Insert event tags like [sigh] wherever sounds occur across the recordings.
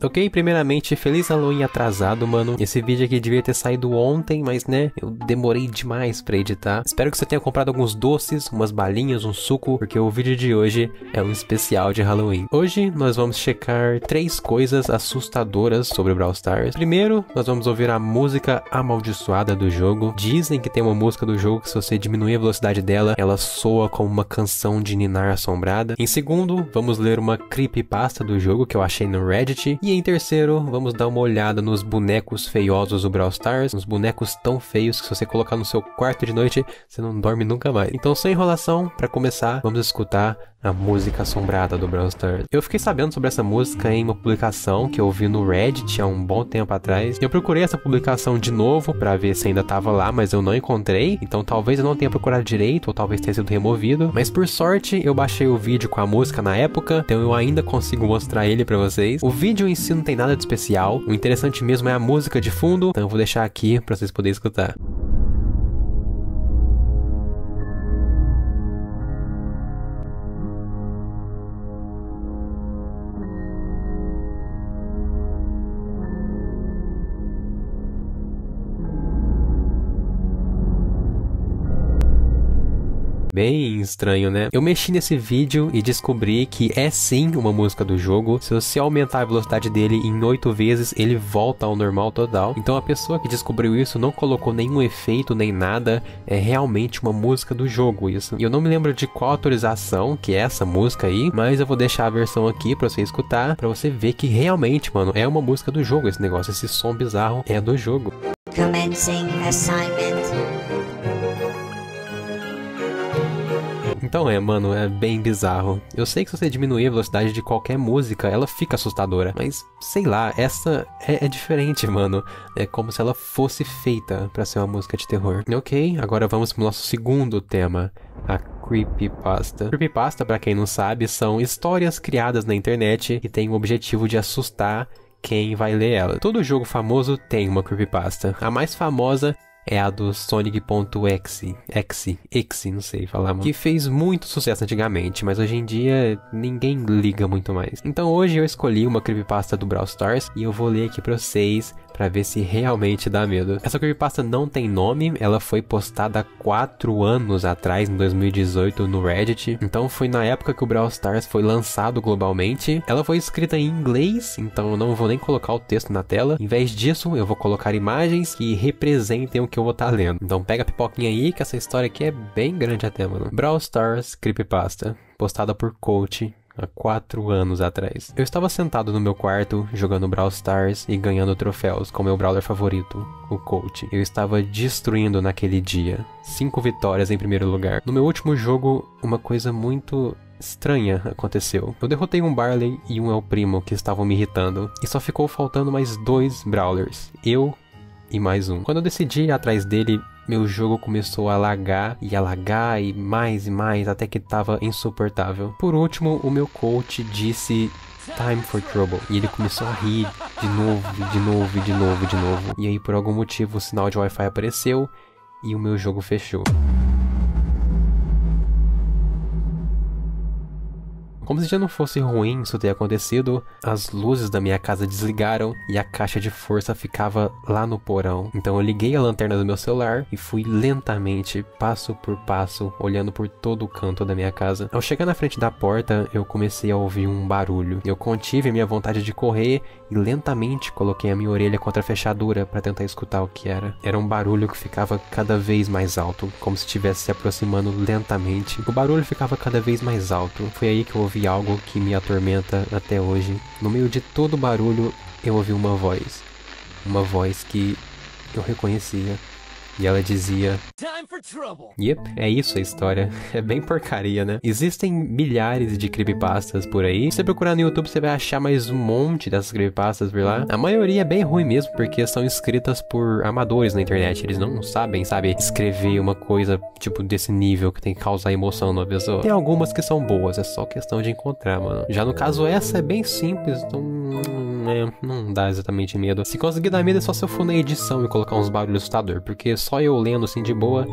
Ok, primeiramente, feliz Halloween atrasado, mano. Esse vídeo aqui devia ter saído ontem, mas né, eu demorei demais pra editar. Espero que você tenha comprado alguns doces, umas balinhas, um suco, porque o vídeo de hoje é um especial de Halloween. Hoje nós vamos checar três coisas assustadoras sobre Brawl Stars. Primeiro, nós vamos ouvir a música amaldiçoada do jogo. Dizem que tem uma música do jogo que se você diminuir a velocidade dela, ela soa como uma canção de ninar assombrada. Em segundo, vamos ler uma creepypasta do jogo que eu achei no Reddit. E em terceiro, vamos dar uma olhada nos bonecos feiosos do Brawl Stars, uns bonecos tão feios que se você colocar no seu quarto de noite, você não dorme nunca mais. Então, sem enrolação, para começar, vamos escutar a música assombrada do Brawl Stars. Eu fiquei sabendo sobre essa música em uma publicação que eu vi no Reddit há um bom tempo atrás. Eu procurei essa publicação de novo para ver se ainda tava lá, mas eu não encontrei. Então talvez eu não tenha procurado direito ou talvez tenha sido removido. Mas por sorte, eu baixei o vídeo com a música na época, então eu ainda consigo mostrar ele para vocês. O vídeo em si não tem nada de especial. O interessante mesmo é a música de fundo, então eu vou deixar aqui para vocês poderem escutar. Bem estranho, né? Eu mexi nesse vídeo e descobri que é sim uma música do jogo. Se você aumentar a velocidade dele em 8 vezes, ele volta ao normal total. Então a pessoa que descobriu isso não colocou nenhum efeito nem nada. É realmente uma música do jogo isso. E eu não me lembro de qual autorização que é essa música aí, mas eu vou deixar a versão aqui para você escutar, para você ver que realmente, mano, é uma música do jogo esse negócio. Esse som bizarro é do jogo. Commencing assignment. Então é, mano, é bem bizarro. Eu sei que se você diminuir a velocidade de qualquer música, ela fica assustadora. Mas, sei lá, essa é, é diferente, mano. É como se ela fosse feita para ser uma música de terror. Ok, agora vamos pro nosso segundo tema. A creepypasta. Creepypasta, para quem não sabe, são histórias criadas na internet e têm o objetivo de assustar quem vai ler ela. Todo jogo famoso tem uma creepypasta. A mais famosa é a do Sonic.exe, exe, exe, não sei falar, que fez muito sucesso antigamente, mas hoje em dia ninguém liga muito mais. Então hoje eu escolhi uma creepypasta do Brawl Stars e eu vou ler aqui pra vocês para ver se realmente dá medo. Essa creepypasta não tem nome, ela foi postada há 4 anos atrás, em 2018, no Reddit. Então foi na época que o Brawl Stars foi lançado globalmente. Ela foi escrita em inglês, então eu não vou nem colocar o texto na tela. Em vez disso, eu vou colocar imagens que representem o que eu vou estar tá lendo. Então pega a pipoquinha aí, que essa história aqui é bem grande até, mano. Brawl Stars Creepypasta, postada por Coach há quatro anos atrás. Eu estava sentado no meu quarto, jogando Brawl Stars e ganhando troféus com meu brawler favorito, o Colt. Eu estava destruindo naquele dia. Cinco vitórias em primeiro lugar. No meu último jogo, uma coisa muito estranha aconteceu. Eu derrotei um Barley e um El Primo que estavam me irritando, e só ficou faltando mais dois Brawlers, eu e mais um. Quando eu decidi ir atrás dele, meu jogo começou a lagar e a lagar e mais e mais até que tava insuportável. Por último, o meu coach disse Time for Trouble. E ele começou a rir de novo, de novo, de novo, de novo. E aí, por algum motivo, o sinal de Wi-Fi apareceu e o meu jogo fechou. Como se já não fosse ruim isso ter acontecido, as luzes da minha casa desligaram e a caixa de força ficava lá no porão. Então eu liguei a lanterna do meu celular e fui lentamente, passo por passo, olhando por todo o canto da minha casa. Ao chegar na frente da porta, eu comecei a ouvir um barulho. Eu contive a minha vontade de correr e lentamente coloquei a minha orelha contra a fechadura para tentar escutar o que era. Era um barulho que ficava cada vez mais alto, como se estivesse se aproximando lentamente. O barulho ficava cada vez mais alto. Foi aí que eu ouvi algo que me atormenta até hoje. No meio de todo o barulho, eu ouvi uma voz. Uma voz que eu reconhecia. E ela dizia: Yep, é isso a história. [laughs] É bem porcaria, né? Existem milhares de creepypastas por aí. Se você procurar no YouTube, você vai achar mais um monte dessas creepypastas por lá. A maioria é bem ruim mesmo, porque são escritas por amadores na internet. Eles não sabem, sabe, escrever uma coisa, tipo, desse nível que tem que causar emoção na pessoa. Tem algumas que são boas, é só questão de encontrar, mano. Já no caso, essa é bem simples, então é, não dá exatamente medo. Se conseguir dar medo é só se eu for na edição e colocar uns barulhos assustador, porque só eu lendo assim de boa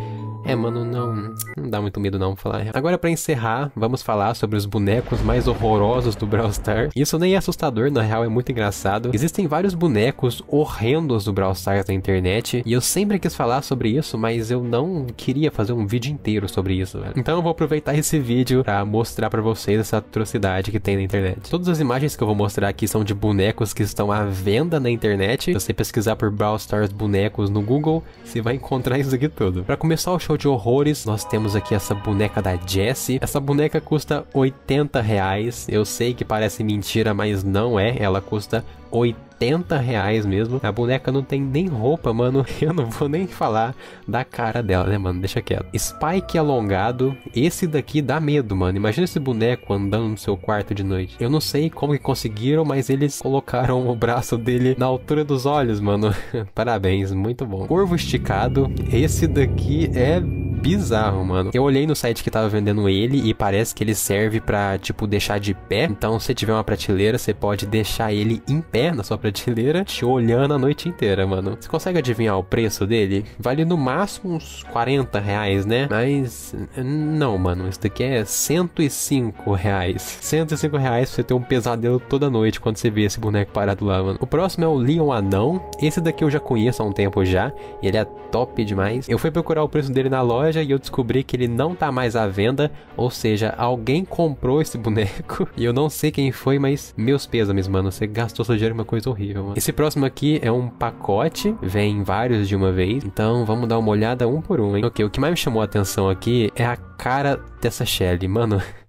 É, mano, não, não dá muito medo não falar. Agora para encerrar, vamos falar sobre os bonecos mais horrorosos do Brawl Stars. Isso nem é assustador, na real é muito engraçado. Existem vários bonecos horrendos do Brawl Stars na internet e eu sempre quis falar sobre isso, mas eu não queria fazer um vídeo inteiro sobre isso, velho. Então eu vou aproveitar esse vídeo para mostrar para vocês essa atrocidade que tem na internet. Todas as imagens que eu vou mostrar aqui são de bonecos que estão à venda na internet. Se você pesquisar por Brawl Stars bonecos no Google, você vai encontrar isso aqui tudo. Para começar o show de horrores, nós temos aqui essa boneca da Jessie. Essa boneca custa 80 reais. Eu sei que parece mentira, mas não é. Ela custa 80 reais mesmo. A boneca não tem nem roupa, mano. [laughs] Eu não vou nem falar da cara dela, né, mano? Deixa quieto. Spike alongado. Esse daqui dá medo, mano. Imagina esse boneco andando no seu quarto de noite. Eu não sei como que conseguiram, mas eles colocaram o braço dele na altura dos olhos, mano. [laughs] Parabéns, muito bom. Corvo esticado. Esse daqui é bizarro, mano. Eu olhei no site que tava vendendo ele e parece que ele serve pra, tipo, deixar de pé. Então, se tiver uma prateleira, você pode deixar ele em pé na sua prateleira, te olhando a noite inteira, mano. Você consegue adivinhar o preço dele? Vale no máximo uns 40 reais, né? Mas, não, mano. Isso daqui é 105 reais. 105 reais pra você ter um pesadelo toda noite quando você vê esse boneco parado lá, mano. O próximo é o Leon Anão. Esse daqui eu já conheço há um tempo já. Ele é top demais. Eu fui procurar o preço dele na loja loja e eu descobri que ele não tá mais à venda, ou seja, alguém comprou esse boneco [laughs] e eu não sei quem foi, mas meus pêsames, mano, você gastou seu dinheiro uma coisa horrível, mano. Esse próximo aqui é um pacote, vem vários de uma vez, então vamos dar uma olhada um por um, hein? Ok, o que mais me chamou a atenção aqui é a cara dessa Shelly, mano. [laughs]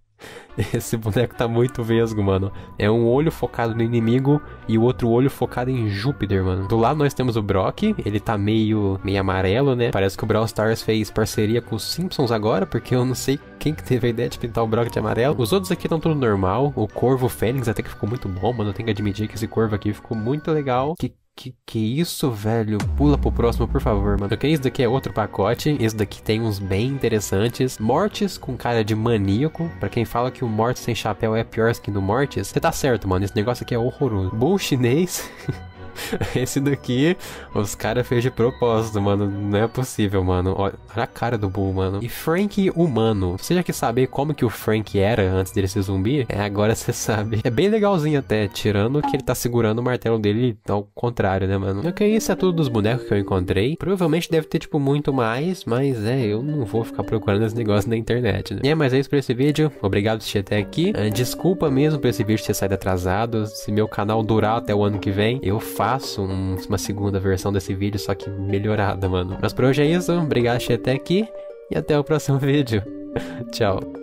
[laughs] Esse boneco tá muito vesgo, mano. É um olho focado no inimigo e o outro olho focado em Júpiter, mano. Do lado nós temos o Brock, ele tá meio, meio amarelo, né? Parece que o Brawl Stars fez parceria com os Simpsons agora, porque eu não sei quem que teve a ideia de pintar o Brock de amarelo. Os outros aqui estão tudo normal. O Corvo Fênix até que ficou muito bom, mano. Eu tenho que admitir que esse Corvo aqui ficou muito legal. Que que que isso, velho? Pula pro próximo, por favor, mano. Ok, esse daqui é outro pacote. Esse daqui tem uns bem interessantes. Mortes com cara de maníaco. Pra quem fala que o Mortis sem chapéu é pior skin do Mortis, você tá certo, mano. Esse negócio aqui é horroroso. Bull chinês. [laughs] [laughs] Esse daqui, os caras fez de propósito, mano. Não é possível, mano. Olha a cara do Bull, mano. E Frank humano. Você já quer saber como que o Frank era antes dele ser zumbi? É, agora você sabe. É bem legalzinho até, tirando que ele tá segurando o martelo dele ao contrário, né, mano? Ok, isso é tudo dos bonecos que eu encontrei. Provavelmente deve ter, tipo, muito mais, mas é, eu não vou ficar procurando esse negócio na internet, né? E é, mas é isso pra esse vídeo. Obrigado por assistir até aqui. Uh, desculpa mesmo por esse vídeo ter saído atrasado. Se meu canal durar até o ano que vem, eu faço faço um, uma segunda versão desse vídeo, só que melhorada, mano. Mas por hoje é isso, obrigado por até aqui e até o próximo [laughs] vídeo. Tchau.